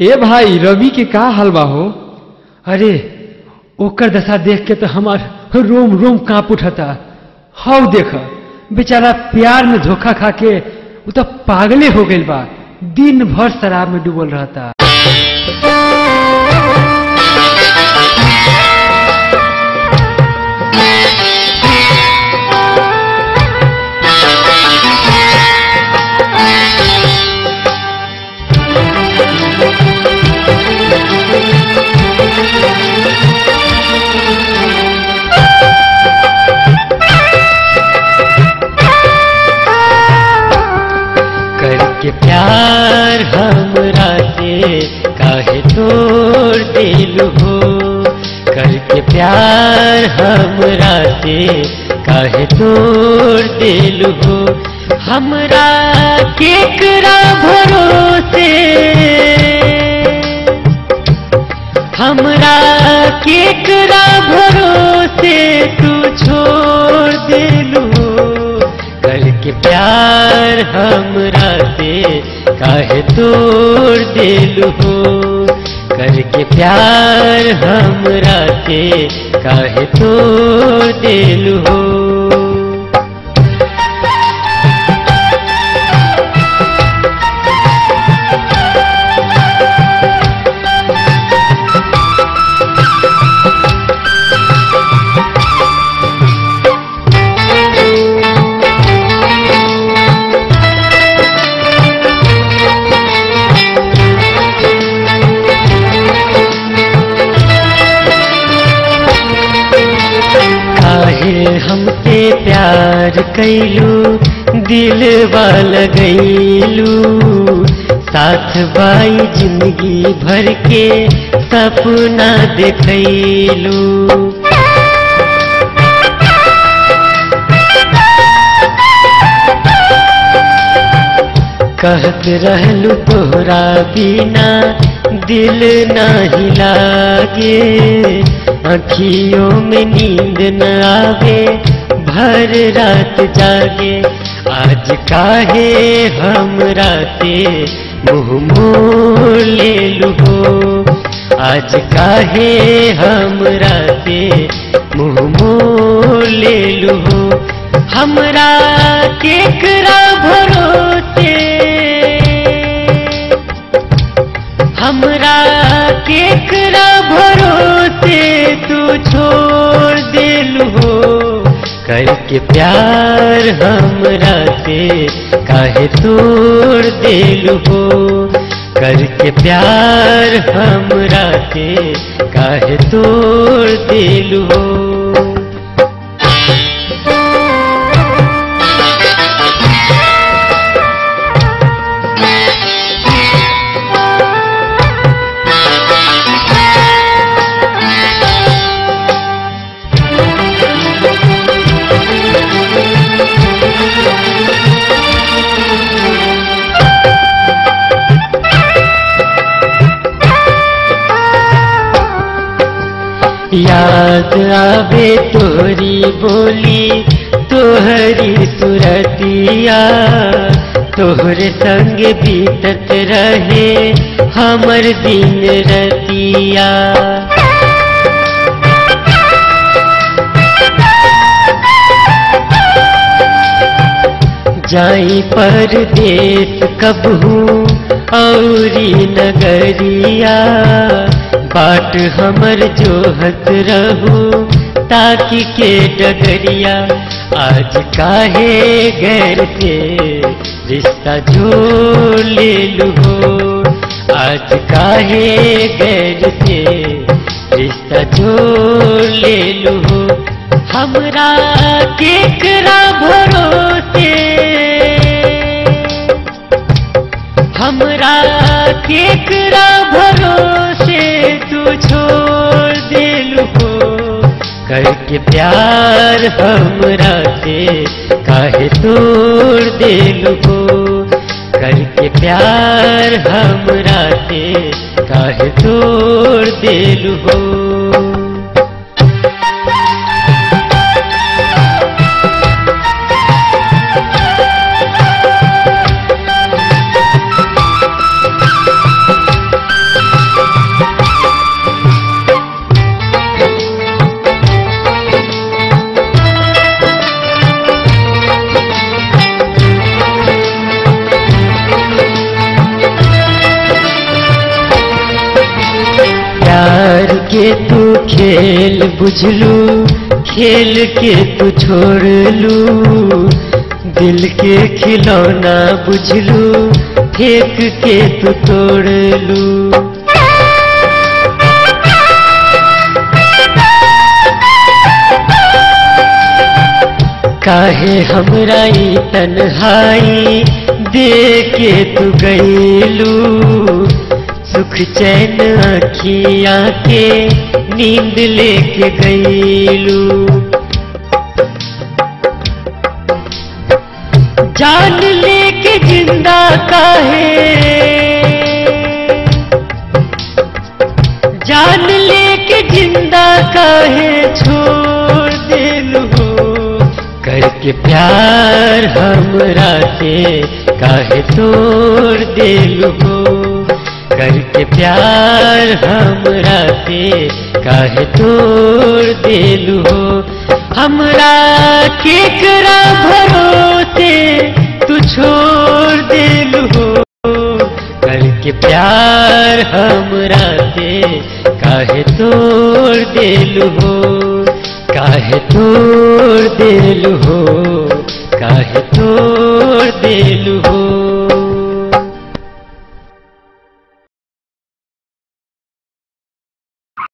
ए भाई, रवि के का हलवा हो? अरे, ओकर दशा देख के तो हमार रोम रोम काँप उठता। हाउ देख, बेचारा प्यार में धोखा खा के वो तो पागले हो गए बा। दिन भर शराब में डूबल रहता। काहे तोड़ दिल हो? करके प्यार हमरा से काहे तोड़ दिल हो? हमरा केकरा भरोसे? हमरा केकरा भरोसे तू छोड़ दिलू करके प्यार हमरा से काहे तोड़ दिलू करके प्यार हमरा के काहे तो दिल काहे प्यार कैलू, दिल लगैलू साथ बाई ज़िंदगी भर के सपना देखैलू। कहत रहलू तोहरा बिना दिल नहीं लागे। अखियों में नींद न आवे भर रात जागे। आज काहे हमरा से मुँह मोड़ ले लू आज काहे हमरा से मुँह मोड़ ले लू हमरा केकरा भरोसे। हमरा केकरा भरोसे, तू छोड़ दिल हो करके प्यार हमरा से काहे तोड़ दिल हो? करके प्यार हमरा से काहे तोड़ दिल हो? आवे तोरी बोली, तोहरी सुरतिया। तोहर संग बीतत रहे हमर दिन रतिया। जाई पर परदेश कबहू औरी नगरिया। बाट हमर जोहत रहू, ताकि के डगरिया आज काहे गैर से रिश्ता जोड़ ले लू आज काहे गैर से रिश्ता जोड़ ले लू हमरा केकरा भरोसे? हमरा केकरा भरोसे? छोड़ दिल हो करके प्यार हमरा से। काहे तोड़ दिल हो करके प्यार हमरा से। काहे तोड़ दिल हो? खेल बुझलू, खेल के तू छोड़लू। दिल के खिलौना बुझलू, फेंक के तू तोड़लू। काहे हमरा ई तन्हाई दे के तू गईलू? सुख चैन अखिया के नींद लेके गईलू जान लेके ज़िंदा काहे जान लेके ज़िंदा काहे छोड़ दिलू करके प्यार हमरा से काहे तोड़ दिलू करके प्यार हमरा से काहे तोड़ दिलू हमरा केकरा भरोसे तू छोड़ दिलू करके प्यार हमरा से काहे तोड़ दिलू हो? काहे तोड़ दिलू हो? काहे तोड़ दिलू हो?